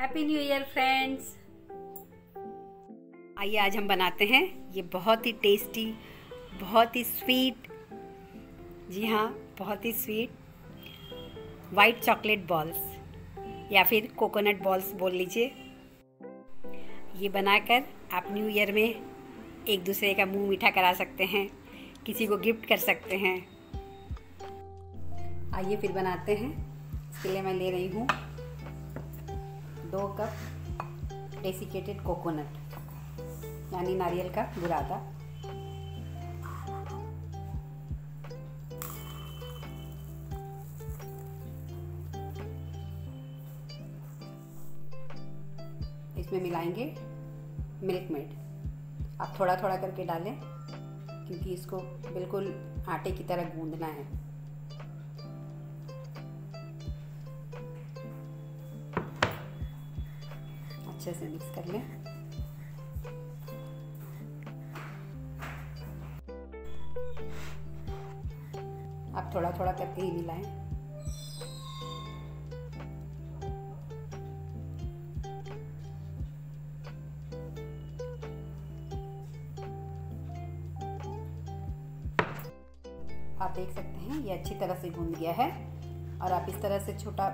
Happy new year friends आइए, आज हम बनाते हैं। ये बहुत ही टेस्टी बहुत ही स्वीट जी हाँ बहुत ही स्वीट वाइट चॉकलेट बॉल्स या फिर कोकोनट बॉल्स बोल लीजिए। ये बनाकर आप न्यू ईयर में एक दूसरे का मुँह मीठा करा सकते हैं, किसी को गिफ्ट कर सकते हैं। आइए, फिर बनाते हैं। इसके लिए मैं ले रही हूँ। दो कप डेसिकेटेड कोकोनट यानी नारियल का बुरादा। इसमें मिलाएँगे मिल्क मेड आप थोड़ा थोड़ा करके डालें, क्योंकि इसको बिल्कुल आटे की तरह गूंदना है। अच्छे से मिक्स कर लें। आप थोड़ा थोड़ा करके ही मिलाएँ। आप देख सकते हैं, ये अच्छी तरह से गूंद गया है। और आप इस तरह से छोटा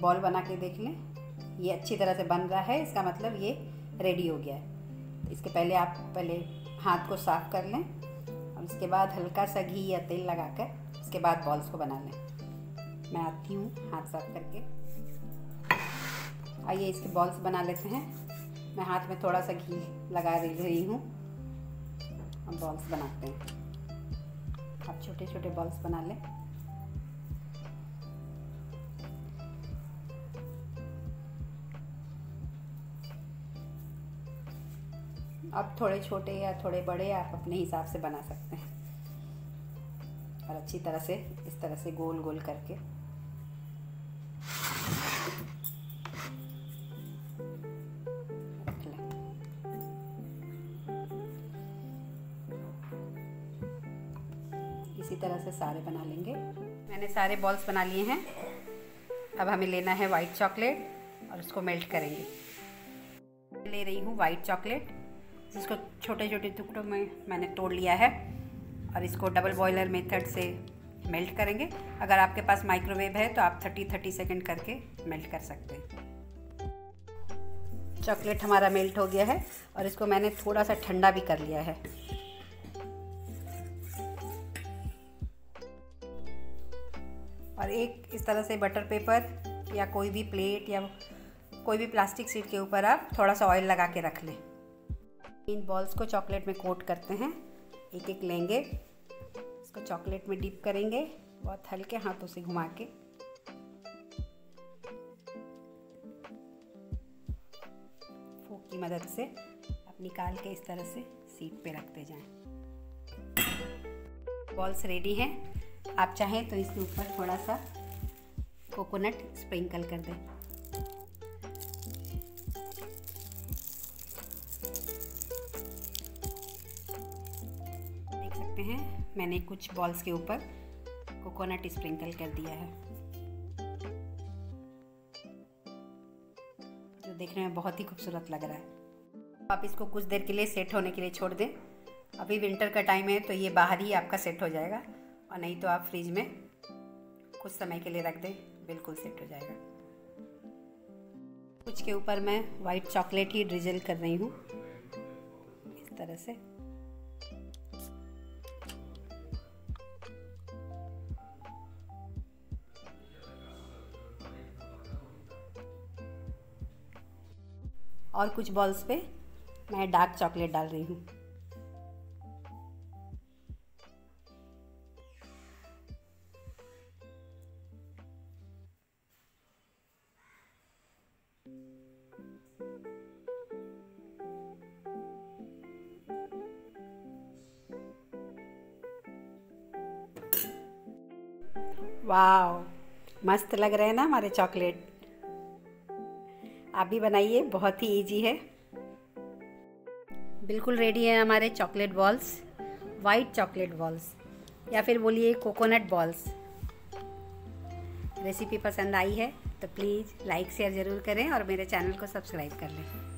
बॉल बना के देख लें। ये अच्छी तरह से बन रहा है, इसका मतलब ये रेडी हो गया है। तो इसके पहले आप पहले हाथ को साफ़ कर लें, और इसके बाद हल्का सा घी या तेल लगाकर इसके बाद बॉल्स को बना लें। मैं आती हूँ हाथ साफ़ करके। आइए इसके बॉल्स बना लेते हैं। मैं हाथ में थोड़ा सा घी लगा दे रही हूँ। हम बॉल्स बनाते हैं। आप छोटे छोटे बॉल्स बना लें। अब थोड़े छोटे या थोड़े बड़े, आप अपने हिसाब से बना सकते हैं। और अच्छी तरह से, इस तरह से गोल गोल करके। इसी तरह से सारे बना लेंगे। मैंने सारे बॉल्स बना लिए हैं। अब हमें लेना है वाइट चॉकलेट और उसको मेल्ट करेंगे। ले रही हूँ वाइट चॉकलेट जिसको छोटे छोटे टुकड़ों में मैंने तोड़ लिया है और इसको डबल बॉयलर मेथड से मेल्ट करेंगे। अगर आपके पास माइक्रोवेव है तो आप 30 30 सेकंड करके मेल्ट कर सकते हैं। चॉकलेट हमारा मेल्ट हो गया है और इसको मैंने थोड़ा सा ठंडा भी कर लिया है। और एक इस तरह से बटर पेपर या कोई भी प्लेट या कोई भी प्लास्टिक सीट के ऊपर आप थोड़ा सा ऑयल लगा के रख लें। इन बॉल्स को चॉकलेट में कोट करते हैं। एक एक लेंगे। इसको चॉकलेट में डिप करेंगे। बहुत हल्के हाथों से घुमा के। फूक की मदद से आप निकाल के इस तरह से सीट पे रखते जाएँ। बॉल्स रेडी हैं। आप चाहें तो इसके ऊपर थोड़ा सा कोकोनट स्प्रिंकल कर दें। सकते हैं। मैंने कुछ बॉल्स के ऊपर कोकोनट स्प्रिंकल कर दिया है। जो देखने में बहुत ही खूबसूरत लग रहा है। आप इसको कुछ देर के लिए सेट होने के लिए छोड़ दें। अभी विंटर का टाइम है तो ये बाहर ही आपका सेट हो जाएगा। और नहीं तो आप फ्रिज में कुछ समय के लिए रख दें, बिल्कुल सेट हो जाएगा। कुछ के ऊपर मैं वाइट चॉकलेट ही ड्रिजल कर रही हूँ। इस तरह से। और कुछ बॉल्स पे मैं डार्क चॉकलेट डाल रही हूँ। वाह मस्त लग रहे हैं ना हमारे चॉकलेट आप भी बनाइए, बहुत ही इजी है। बिल्कुल रेडी है हमारे chocolate balls white chocolate balls या फिर बोलिए कोकोनट बॉल्स रेसिपी पसंद आई है तो प्लीज़ लाइक शेयर ज़रूर करें और मेरे चैनल को सब्सक्राइब कर लें।